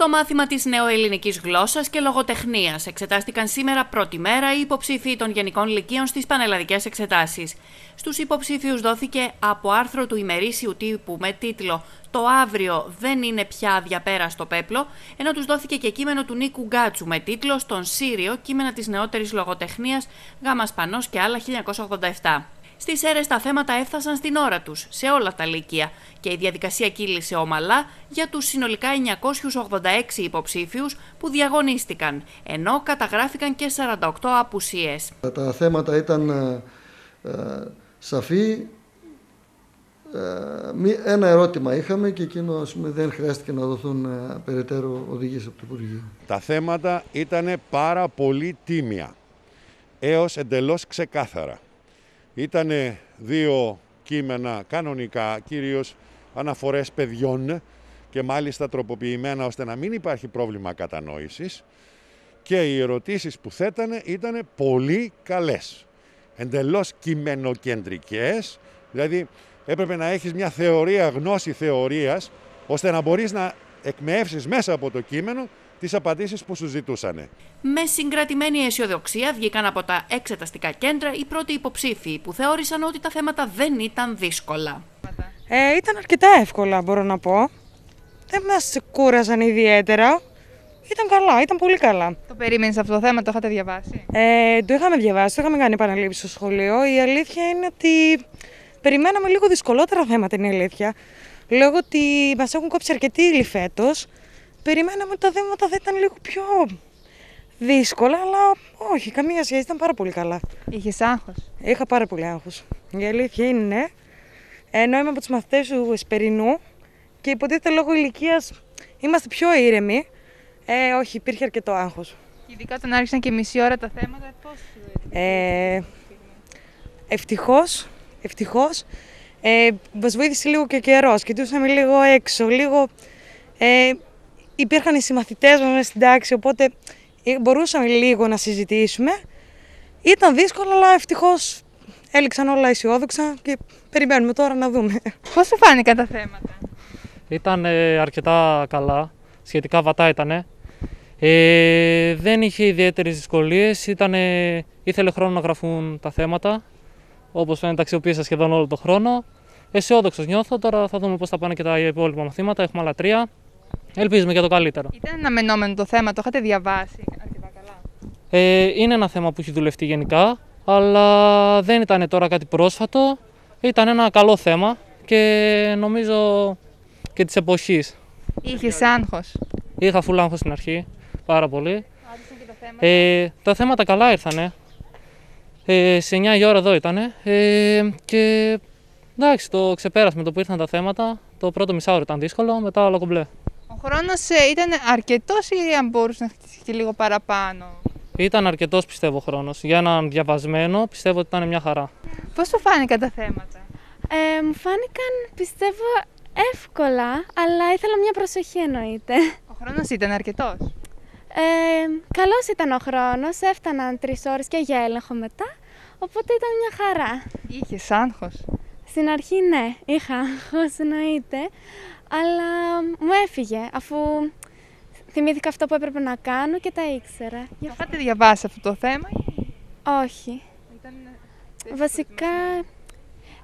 Στο μάθημα της νεοελληνικής γλώσσας και λογοτεχνίας εξετάστηκαν σήμερα πρώτη μέρα οι υποψήφοι των Γενικών Λυκείων στις πανελλαδικές εξετάσεις. Στους υποψήφιους δόθηκε από άρθρο του ημερήσιου τύπου με τίτλο «Το αύριο δεν είναι πια διαπέραστο πέπλο», ενώ τους δόθηκε και κείμενο του Νίκου Γκάτσου με τίτλο «Στον Σύριο, κείμενα της νεότερης λογοτεχνίας, Γάμα Σπανός και άλλα 1987». Στις αίρες τα θέματα έφτασαν στην ώρα τους, σε όλα τα λύκεια, και η διαδικασία κύλησε ομαλά για τους συνολικά 986 υποψήφιους που διαγωνίστηκαν, ενώ καταγράφηκαν και 48 απουσίες. Τα θέματα ήταν ε, ε, σαφή. Ε, ένα ερώτημα είχαμε και εκείνο δεν χρειάστηκε να δοθούν ε, περαιτέρω οδηγίες από το Υπουργείο. Τα θέματα ήταν πάρα πολύ τίμια, έως εντελώς ξεκάθαρα. Ήταν δύο κείμενα κανονικά, κυρίως αναφορές παιδιών και μάλιστα τροποποιημένα ώστε να μην υπάρχει πρόβλημα κατανόησης και οι ερωτήσεις που θέτανε ήταν πολύ καλές. Εντελώς κειμενοκεντρικές, δηλαδή έπρεπε να έχεις μια θεωρία, γνώση θεωρίας, ώστε να μπορείς να εκμεύσεις μέσα από το κείμενο τις απαντήσεις που σου ζητούσαν. Με συγκρατημένη αισιοδοξία βγήκαν από τα εξεταστικά κέντρα οι πρώτοι υποψήφοι που θεώρησαν ότι τα θέματα δεν ήταν δύσκολα. Ε, ήταν αρκετά εύκολα, μπορώ να πω. Δεν μας κούραζαν ιδιαίτερα. Ήταν καλά, ήταν πολύ καλά. Το περίμενες αυτό το θέμα, το είχατε διαβάσει; Ε, το είχαμε διαβάσει, το είχαμε κάνει επαναλήψει στο σχολείο. Η αλήθεια είναι ότι περιμέναμε λίγο δυσκολότερα θέματα, είναι η αλήθεια. Λόγω ότι μας έχουν κόψει αρκετοί ύλη φέτος περιμέναμε ότι τα θέματα θα ήταν λίγο πιο δύσκολα, αλλά όχι, καμία σχέση, ήταν πάρα πολύ καλά. Είχες άγχος; Είχα πάρα πολύ άγχος. Η αλήθεια είναι ναι. Ενώ είμαι από τους μαθητές του Εσπερινού και υποτίθεται λόγω ηλικίας είμαστε πιο ήρεμοι. Ε, όχι, υπήρχε αρκετό άγχος. Ειδικά όταν άρχισαν και μισή ώρα τα θέματα, πώς. Ε, Ευτυχώς, ευτυχώς. Ε, μας βοήθησε λίγο και ο καιρός. Κοιτούσαμε λίγο έξω, λίγο. Ε, υπήρχαν οι συμμαθητές μας στην τάξη, οπότε ε, μπορούσαμε λίγο να συζητήσουμε. Ήταν δύσκολο, αλλά ευτυχώς έληξαν όλα αισιόδοξα και περιμένουμε τώρα να δούμε. Πώς σου φάνηκαν τα θέματα; Ήταν ε, αρκετά καλά, σχετικά βατά ήτανε. Ε, δεν είχε ιδιαίτερες δυσκολίες, ήτανε, ήθελε χρόνο να γραφούν τα θέματα. Όπως φαίνεται αξιοποίησα σχεδόν όλο το χρόνο. Αισιόδοξος νιώθω, τώρα θα δούμε πώς θα πάνε και τα υπόλοιπα μαθήματα, έχουμε άλλα τρία. Ελπίζουμε για το καλύτερο. Ήταν αναμενόμενο το θέμα, το είχατε διαβάσει αρκετά καλά. Ε, είναι ένα θέμα που έχει δουλευτεί γενικά, αλλά δεν ήταν τώρα κάτι πρόσφατο. Ήταν ένα καλό θέμα και νομίζω και της εποχής. Είχες άγχος. Είχα φουλ άγχος στην αρχή, πάρα πολύ. Και τα, θέματα. Ε, τα θέματα καλά ήρθανε. Ε, σε 9 η ώρα εδώ ήταν. Ε, και εντάξει, το ξεπέρασαμε το που ήρθαν τα θέματα. Το πρώτο μισάωρο ήταν δύσκολο, μετά όλα κομπλέ. Ο χρόνος ε, ήταν αρκετός ή αν μπορούσε να χτίσει και λίγο παραπάνω; Ήταν αρκετός πιστεύω χρόνος. Για έναν διαβασμένο πιστεύω ότι ήταν μια χαρά. Πώς σου φάνηκαν τα θέματα, ε, Μου φάνηκαν πιστεύω εύκολα, αλλά ήθελα μια προσοχή εννοείται. Ο χρόνος ήταν αρκετός; Ε, Καλός ήταν ο χρόνος, έφταναν τρεις ώρες και για έλεγχο μετά, οπότε ήταν μια χαρά. Είχες άγχος; Στην αρχή ναι, είχα άγχος εννοείται, αλλά μου έφυγε αφού θυμήθηκα αυτό που έπρεπε να κάνω και τα ήξερα. Το είχατε διαβάσει αυτό το θέμα Όχι. Ήταν... Βασικά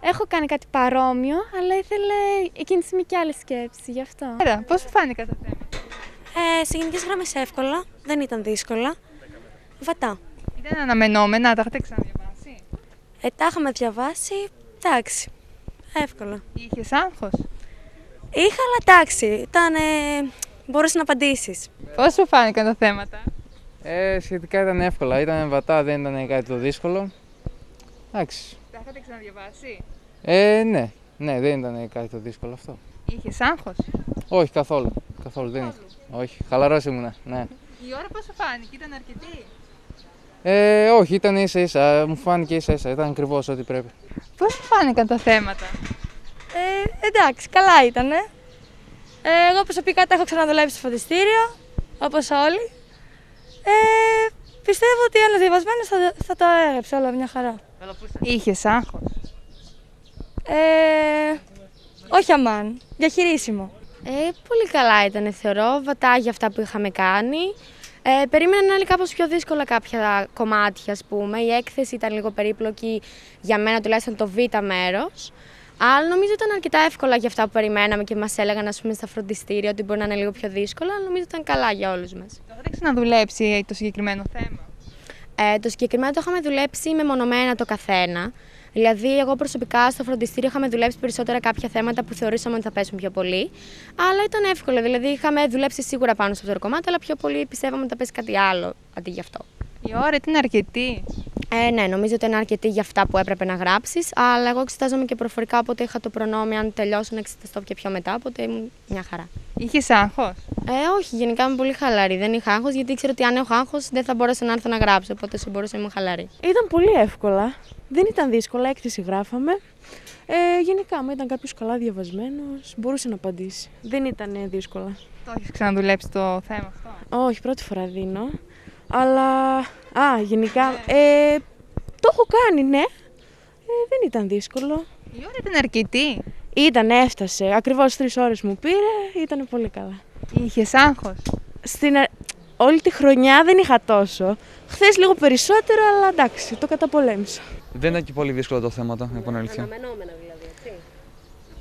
έχω κάνει κάτι παρόμοιο, αλλά ήθελε εκείνη τη στιγμή και άλλη σκέψη γι' αυτό. Άρα, πώς σου φάνηκαν τα θέματα. Ε, σε γενικές γραμμές εύκολα, δεν ήταν δύσκολα. Βατά. Ήταν αναμενόμενα, τα είχατε ξαναδιαβάσει; Ε, τα είχαμε διαβάσει, εντάξει, εύκολα. Είχες άγχος; Είχα, αλλά εντάξει, ήταν, ε, μπορείς να απαντήσεις. Πώς σου φάνηκαν τα θέματα; Ε, σχετικά ήταν εύκολα, ήταν βατά, δεν ήταν κάτι το δύσκολο. Εντάξει. Τα είχατε ξαναδιαβάσει; Ε, ναι, ναι, δεν ήταν κάτι το δύσκολο αυτό. Είχες άγχος; Όχι, καθόλου. Καθόλου, δεν είχε. Όχι, χαλαρός ήμουνα, ναι. Η ώρα πώς σου φάνηκε, ήταν αρκετή; Ε, όχι, ήταν ίσα ίσα, μου φάνηκε ίσα ίσα, ήταν ακριβώς ό,τι πρέπει. Πώς σου φάνηκαν τα θέματα; Ε, εντάξει, καλά ήταν. Ε, εγώ προσωπικά τα έχω ξαναδουλέψει στο φροντιστήριο, όπως όλοι. Ε, πιστεύω ότι ένας διαβασμένος θα, θα το έγραψε όλα μια χαρά. Είχες άγχο. Ε, όχι αμάν, διαχειρίσιμο. Ε, πολύ καλά ήταν, θεωρώ. Βατά για αυτά που είχαμε κάνει. Ε, περίμενα να είναι κάπως πιο δύσκολα κάποια κομμάτια, ας πούμε. Η έκθεση ήταν λίγο περίπλοκη για μένα, τουλάχιστον το β' μέρος. Αλλά νομίζω ήταν αρκετά εύκολα για αυτά που περιμέναμε και μας έλεγαν ας πούμε, στα φροντιστήρια ότι μπορεί να είναι λίγο πιο δύσκολα, αλλά νομίζω ήταν καλά για όλους μας. Το έχετε ξαναδουλέψει το συγκεκριμένο θέμα. Ε, το συγκεκριμένο το είχαμε δουλέψει μεμονωμένα το καθένα. Δηλαδή, εγώ προσωπικά στο φροντιστήριο είχαμε δουλέψει περισσότερα κάποια θέματα που θεωρήσαμε ότι θα πέσουν πιο πολύ. Αλλά ήταν εύκολο. Δηλαδή, είχαμε δουλέψει σίγουρα πάνω σε αυτό το κομμάτι, αλλά πιο πολύ πιστεύαμε ότι θα πέσει κάτι άλλο αντί γι' αυτό. Η ώρα ήταν αρκετή. Ε, ναι, νομίζω ότι είναι αρκετή για αυτά που έπρεπε να γράψεις. Αλλά εγώ εξετάζομαι και προφορικά, οπότε είχα το προνόμιο αν τελειώσω να εξεταστώ και πιο μετά. Οπότε ήμουν μια χαρά. Είχες άγχος; Ε, όχι, γενικά είμαι πολύ χαλαρή. Δεν είχα άγχος γιατί ήξερα ότι αν έχω άγχος δεν θα μπορούσα να έρθω να γράψω. Οπότε σε μπορούσα να είμαι χαλαρή. Ήταν πολύ εύκολα. Δεν ήταν δύσκολα, έκθεση γράφαμε. Ε, γενικά, άμα ήταν κάποιος καλά διαβασμένος, μπορούσε να απαντήσει. Δεν ήταν δύσκολα. Το έχεις ξαναδουλέψει το θέμα αυτό; Όχι, πρώτη φορά δίνω. Αλλά. Α, γενικά. Ε, το έχω κάνει, ναι. Ε, δεν ήταν δύσκολο. Η ώρα ήταν αρκετή. Ήταν, έφτασε. Ακριβώς τρεις ώρες μου πήρε, ήταν πολύ καλά. Είχες άγχος; Στην... Όλη τη χρονιά δεν είχα τόσο. Χθες λίγο περισσότερο, αλλά εντάξει, το καταπολέμησα. Δεν ήταν και πολύ δύσκολο το θέμα, να πω αλήθεια. Αναμενόμενα δηλαδή, έτσι.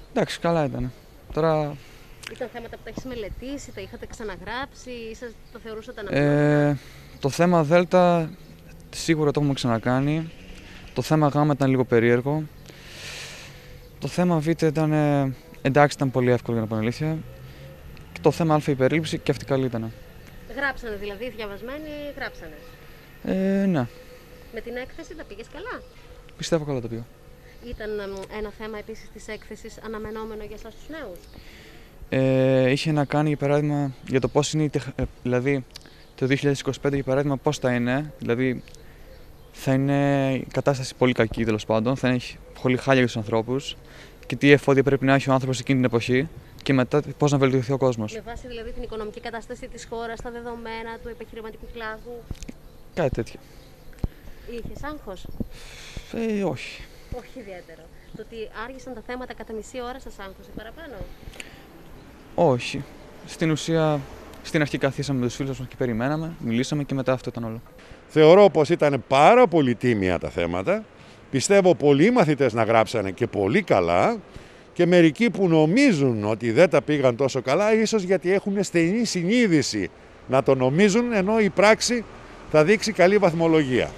Εντάξει, καλά ήταν. Τώρα. Ήταν θέματα που τα έχεις μελετήσει, τα είχατε ξαναγράψει, ή σας το θεωρούσατε αναμενόμενα. Ε, το θέμα Δέλτα σίγουρα το έχουμε ξανακάνει. Το θέμα Γ ήταν λίγο περίεργο. Το θέμα Β ήταν. Εντάξει, ήταν πολύ εύκολο για να πω αλήθεια. Και το θέμα Α η περίληψη και αυτή καλή ήταν. Γράψανε δηλαδή, διαβασμένοι γράψανε. Ε, ναι. Με την έκθεση τα πήγες καλά; Πιστεύω καλά το πήγα. Ήταν ένα θέμα επίσης της έκθεσης αναμενόμενο για εσάς τους νέους; Ε, είχε να κάνει για παράδειγμα για το πώς είναι η τεχ... Ε, δηλαδή το 2025 για παράδειγμα πώς θα είναι. Δηλαδή θα είναι η κατάσταση πολύ κακή τέλος πάντων. Θα είναι πολύ χάλια για τους ανθρώπους και τι εφόδια πρέπει να έχει ο άνθρωπος εκείνη την εποχή και μετά πώς να βελτιωθεί ο κόσμος. Με βάση δηλαδή την οικονομική κατάσταση της χώρας, τα δεδομένα του επιχειρηματικού κλάδου. Κάτι τέτοιο. Είχες άγχος; Ε, όχι. Όχι ιδιαίτερο. Το ότι άργησαν τα θέματα κατά μισή ώρα σας άγχωσε παραπάνω; Όχι. Στην ουσία, στην αρχή καθίσαμε με τους φίλους μας και περιμέναμε, μιλήσαμε και μετά αυτό ήταν όλο. Θεωρώ πως ήταν πάρα πολύ τίμια τα θέματα. Πιστεύω πολλοί μαθητές να γράψανε και πολύ καλά και μερικοί που νομίζουν ότι δεν τα πήγαν τόσο καλά ίσως γιατί έχουν στενή συνείδηση να το νομίζουν ενώ η πράξη θα δείξει καλή βαθμολογία.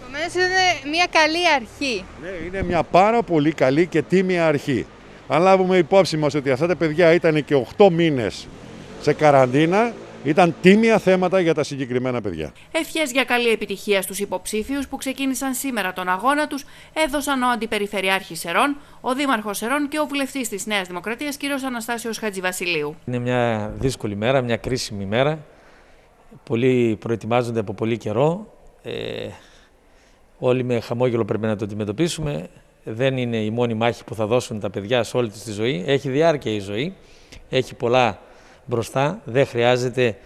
Επομένως είναι μια καλή αρχή. Ναι, είναι μια πάρα πολύ καλή και τίμια αρχή. Αν λάβουμε υπόψη μας ότι αυτά τα παιδιά ήταν και 8 μήνες σε καραντίνα, ήταν τίμια θέματα για τα συγκεκριμένα παιδιά. Ευχές για καλή επιτυχία στους υποψήφιους που ξεκίνησαν σήμερα τον αγώνα τους έδωσαν ο Αντιπεριφερειάρχης Σερών, ο Δήμαρχος Σερών και ο βουλευτής της Νέας Δημοκρατίας κ. Αναστάσιος Χατζηβασιλείου. Είναι μια δύσκολη μέρα, μια κρίσιμη μέρα. Πολλοί προετοιμάζονται από πολύ καιρό. Ε, όλοι με χαμόγελο πρέπει να το αντιμετωπίσουμε. Δεν είναι η μόνη μάχη που θα δώσουν τα παιδιά σε όλη τη ζωή. Έχει διάρκεια η ζωή. Έχει πολλά μπροστά. Δεν χρειάζεται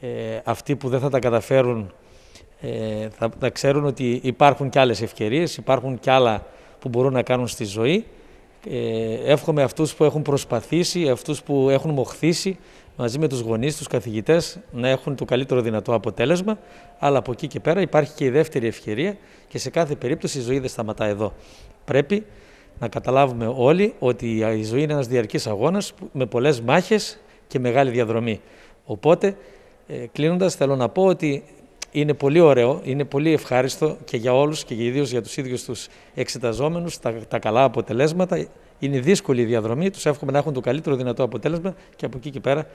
ε, αυτοί που δεν θα τα καταφέρουν ε, θα, θα ξέρουν ότι υπάρχουν και άλλες ευκαιρίες, υπάρχουν και άλλα που μπορούν να κάνουν στη ζωή. Ε, εύχομαι αυτούς που έχουν προσπαθήσει, αυτούς που έχουν μοχθήσει μαζί με τους γονείς, τους καθηγητές να έχουν το καλύτερο δυνατό αποτέλεσμα, αλλά από εκεί και πέρα υπάρχει και η δεύτερη ευκαιρία και σε κάθε περίπτωση η ζωή δεν σταματά εδώ. Πρέπει να καταλάβουμε όλοι ότι η ζωή είναι ένας διαρκής αγώνας με πολλές μάχες και μεγάλη διαδρομή. Οπότε, ε, κλείνοντας, θέλω να πω ότι είναι πολύ ωραίο, είναι πολύ ευχάριστο και για όλους και ιδίως για τους ίδιους τους εξεταζόμενους τα, τα καλά αποτελέσματα. Είναι δύσκολη η διαδρομή, τους εύχομαι να έχουν το καλύτερο δυνατό αποτέλεσμα και από εκεί και πέρα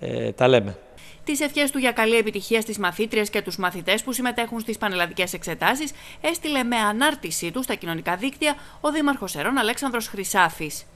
ε, τα λέμε. Τις ευχές του για καλή επιτυχία στις μαθήτριες και τους μαθητές που συμμετέχουν στις πανελλαδικές εξετάσεις έστειλε με ανάρτησή του στα κοινωνικά δίκτυα ο Δήμαρχος Ερών Αλέξανδρος Χρυσάφης.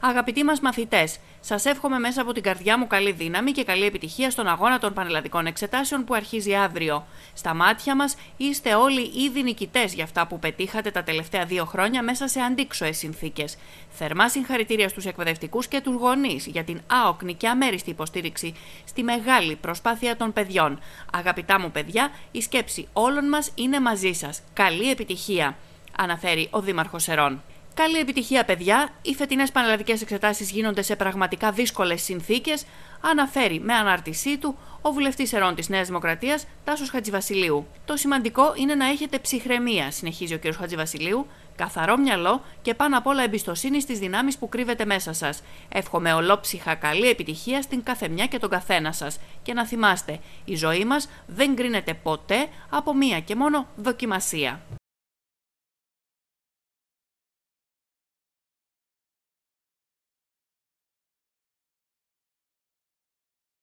Αγαπητοί μας μαθητές, σας εύχομαι μέσα από την καρδιά μου καλή δύναμη και καλή επιτυχία στον αγώνα των πανελλαδικών εξετάσεων που αρχίζει αύριο. Στα μάτια μας είστε όλοι ήδη νικητές για αυτά που πετύχατε τα τελευταία δύο χρόνια μέσα σε αντίξωες συνθήκες. Θερμά συγχαρητήρια στους εκπαιδευτικούς και τους γονείς για την άοκνη και αμέριστη υποστήριξη στη μεγάλη προσπάθεια των παιδιών. Αγαπητά μου παιδιά, η σκέψη όλων μας είναι μαζί σας. Καλή επιτυχία, αναφέρει ο Δήμαρχος Ερών. Καλή επιτυχία, παιδιά. Οι φετινές πανελλαδικές εξετάσεις γίνονται σε πραγματικά δύσκολες συνθήκες, αναφέρει με ανάρτησή του ο βουλευτής Ερών της Νέας Δημοκρατίας, Τάσος Χατζηβασιλείου. Το σημαντικό είναι να έχετε ψυχραιμία, συνεχίζει ο κ. Χατζηβασιλείου, καθαρό μυαλό και πάνω απ' όλα εμπιστοσύνη στις δυνάμεις που κρύβεται μέσα σας. Εύχομαι ολόψυχα καλή επιτυχία στην καθεμιά και τον καθένα σας. Και να θυμάστε, η ζωή μας δεν κρίνεται ποτέ από μία και μόνο δοκιμασία.